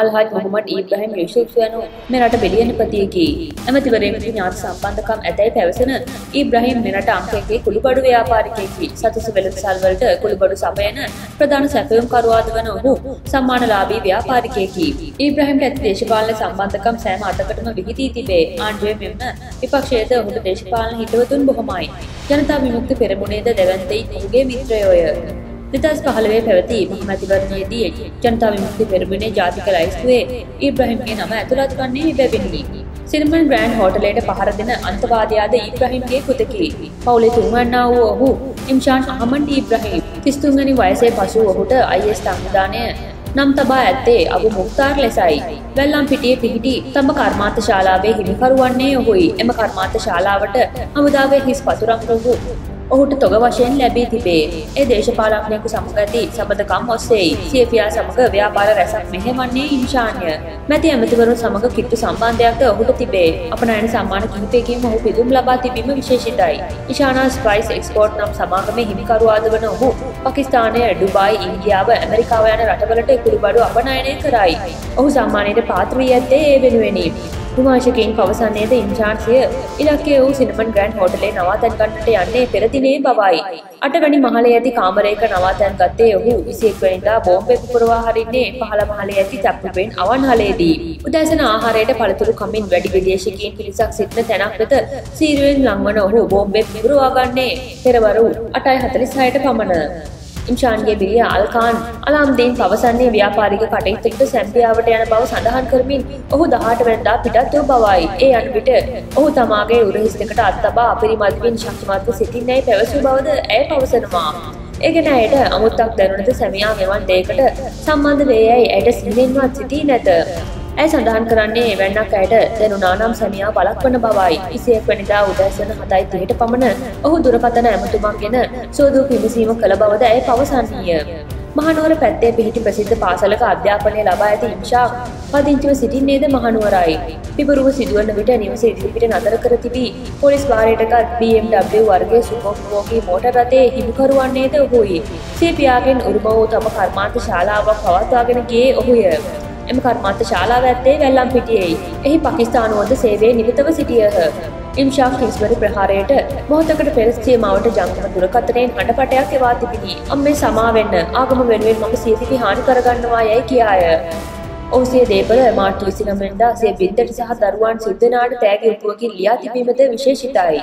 අල්හාජ් මොහමඩ් ඊබ්‍රහීම් යුසුෆ් යනු මෙරට බෙලියනපතියකි. ඇමතිවරයෙකුගේ ඥාති සම්බන්ධකම් ඇතැයි පැවසෙන ඊබ්‍රහීම් මෙරට අංකයකේ කුළුබඩු ව්‍යාපාරිකයෙකි. සතුසු වෙළඳසල්වලට කුළුබඩු සපයන ප්‍රධාන සැපයුම්කරුවාද වන ඔහු සම්මානලාභී ව්‍යාපාරිකයෙකි. ඊබ්‍රහීම්ට ඇති දේශපාලන සම්බන්ධකම් සෑම අතකටම විහිදී තිබේ. ආණ්ඩුවේ මෙන්ම විපක්ෂයේද ඔහුට දේශපාලන හිතවතුන් බොහොමයි. ජනතා විමුක්ති පෙරමුණේද දෙවන්තයින් ඔහුගේ මිත්‍රයෝය. දෙදස් පහළවේ පැවති මැතිවරණයේදී ජනතා විමුක්ති පෙරමුණේ ජාතික ලයිස්තුවේ ඊබ්‍රහිම්ගේ නම ඇතුළත් වන්නේ බැවිනි. සිනමන් ග්‍රෑන්් හෝටලයට පහර දෙන අන්තවාදයාද ඊබ්‍රහිම්ගේ කුතකි. පවුලේ තුන්වන්නා වූ ඔහු ඉම්ෂාන් අහමන් ඊබ්‍රහිම් තිස්තුන්ගනි වයසේ පසු ඔහුට අයිස් සංවිධානය නම් තබා ඇත්තේ අබු මුක්තාර් ලෙසයි. වැල්ලම් පිටියේ පිහිටි තම කර්මාන්ත ශාලාවේ හිමිකරුවන්නේ ඔහුයි එම කර්මාන්ත ශාලාවට හමුදාවේ හිස් පතුරක් රොහු ඔහුට තොග වශයෙන් ලැබී තිබේ. ඒ දේශපාලඥයෙකු සමග ඇති සබඳකම් ඔස්සේයි. සියෆියා සමග ව්‍යාපාර රැසක් මෙහෙවන්නේ ඉන්ෂාන්ය. මැති ඇමතිවරුන් සමග කිට්ටු සම්බන්ධයක්ද ඔහුට තිබේ. අපනයන සම්මාන කිහිපයකින් ඔහු පිදුම් ලබා තිබීම විශේෂිතයි. ඉෂානා ස්පයිස් එක්ස්පෝර්ට් නම් සමාගමේ හිමිකරුවාද වන ඔහු පාකිස්තානය, ඩුබායි, ඉන්දියාව, ඇමරිකාව යන රටවලට කුළුබඩු අපනයනය කරයි. ඔහු සම්මානයට පාත්‍ර වී ඇත්තේ ඒ වෙනුවෙනි. විමාශකයින් පවසන්නේද ඉන්ජාන්සිය ඉලක්කේ වූ සිනමන් ග්‍රන්් හෝටලේ නවාතැන් ගන්නට යන්නේ පෙරදිනේ බවයි. අටවැනි මහලේ ඇති කාමරයක නවාතැන් ගත්තේ ඔහු විසිෙක්වනිදා බෝම්බෙ පුරවා හරින්නේ පහළ මහලේ ඇති චක්පුපෙන් අවන්හලේදී. උදැසන ආහාරයට පළතුරු කමින් වැඩි විදේශකීන් පිරිසක් සිටින තැනක් වෙත සීරුවෙන් ලංවන ඔහු බෝම්බෙ පුරවාගන්නේ පෙරවරු අටයි හතලිස් හයට පමණ. ඉම්ෂාන්ගේ බිරිය අල්කාන් අලාම්දීන් පවසන්නේ ව්‍යාපාරික කටයුතුකට සැම්පියාවට යන බව සඳහන් කරමින් ඔහු දහට වැනදා පිටත් වූ බවයි. ඒ අන විට ඔහු තමාගේ උරහිස් දෙකට අත් තබා අපිරිමත්වින් ශක්තිමත්ව සිටින්නයි පැවසූ බවද ඇය පවසනවා. ඒ ගැන ඇයට අමුත්තක් දැනුනද සැමියා මෙවන් දෙයකට සම්බන්ධ වේ යැයි ඇයට සිහිනෙන්වත් සිටී නැත. ඇය සඳහන් කරන්නේ එවැන්නක් අයට දැනුනා නම් සැමියා බලක් වන බවයි. විසියක් වැනිදා උදැසන හතයි තිහට පමණ ඔහු දුරකතන ඇමතුමක් ගෙන සෝදූ පිවිසීම කළ බවද ඇය පවසන්නීය. මහනුවර පැත්තේ පිහිටි ප්‍රසිද්ධ පාසලක අධ්‍යාපනය ලබා ඇති ඉම්ෂා පදිංචිව සිටින්නේද මහනුවරයි. පිබරුව සිදුවන විට නිවස ඉදිරිපිට නතර කර තිබී පොලිස් භාරයටගත් BMW වර්ගයේ සුපෝක්මෝගී මෝටර් රථයේ හිමිකරුවන්නේද ඔහුයි. සිය පියාගෙන් උරුම වූ තම කර්මාන්ත ශාලාවක් පවත්වාගෙන ගියේ ඔහුය. එම කර්මාන්ත ශාලාව ඇත්තේ වැල්ලම් පිටියෙයි. එහි පාකිස්තානුවද සේවයේ නිරතව සිටියහ. ඉම්ෂා කිස්බරි ප්‍රහාරයට මොහොතකට පෙර සීමාවට ජංගම දුරකථනයෙන් හඬපටයක් එවා තිබිණි. අම්මේ සමාවෙන්න ආගම වෙනුවෙන් මම සියදිවි හානි කරගන්නවා යැයි කියාය. ඔහුසේ දේපල මාර්තු විසිනමෙන්දා සේ බින්දට සහ දරුවන් සුද්දනාට තෑගි උපුවකින් ලියා තිබීමද විශේෂිතයි.